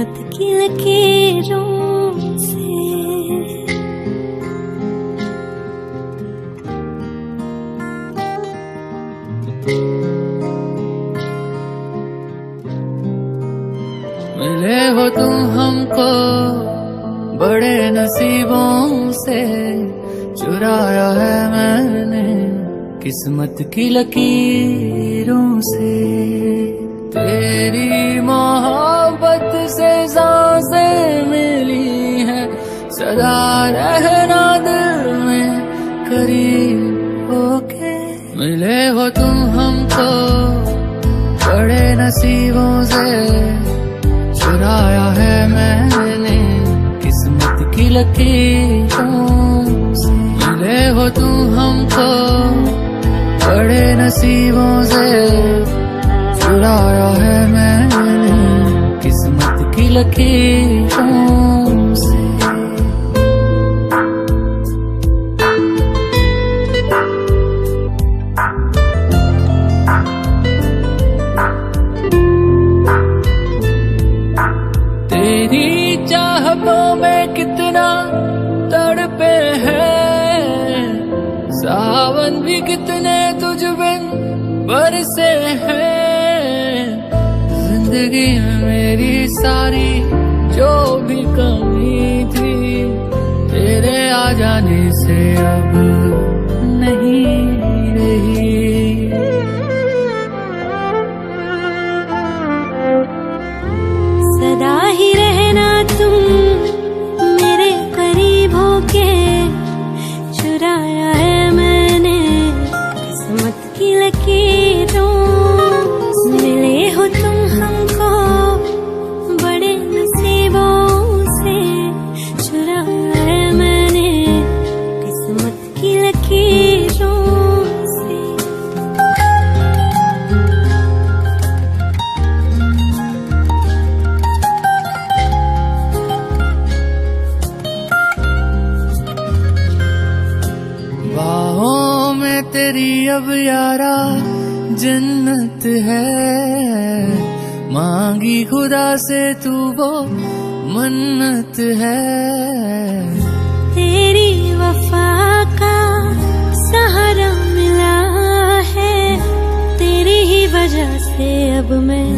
किस्मत की लकीरों से। मिले हो तुम हमको बड़े नसीबों से। चुराया है मैंने किस्मत की लकीरों से। सदा रहना दिल में करीब होके। मिले हो तुम हमको बड़े नसीबों से। चुराया है मैंने किस्मत की लकीरों से। मिले हो तुम हमको बड़े नसीबों से। चुराया है मैंने किस्मत की लकीरों कितने तुझ बिन बरसे हैं। ज़िंदगी मेरी सारी, जो भी कमी थी, तेरे आ जाने से अब तेरी अब यारा जन्नत है। मांगी खुदा से तू वो मन्नत है। तेरी वफा का सहारा मिला है। तेरी ही वजह से अब मैं